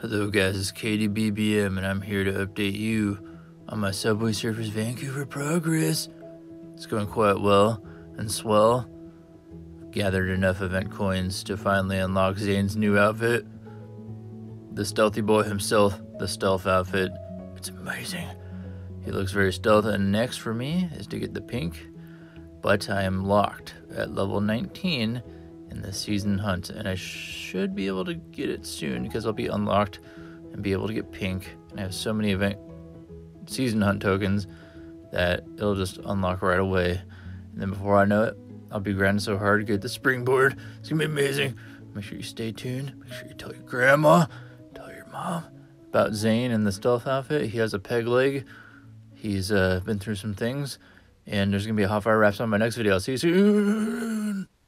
Hello guys, it's KDBBM and I'm here to update you on my Subway Surfers Vancouver progress. It's going quite well and swell. Gathered enough event coins to finally unlock Zane's new outfit. The stealthy boy himself, the stealth outfit. It's amazing. He looks very stealth and next for me is to get the pink, but I am locked at level 19 in the season hunt, and I should be able to get it soon because I'll be unlocked and be able to get pink. And I have so many event season hunt tokens that it'll just unlock right away. And then before I know it, I'll be grinding so hard to get the springboard. It's gonna be amazing. Make sure you stay tuned. Make sure you tell your grandma, tell your mom about Zane and the stealth outfit. He has a peg leg. He's uh, been through some things. And there's gonna be a hot fire wraps on my next video. I'll see you soon.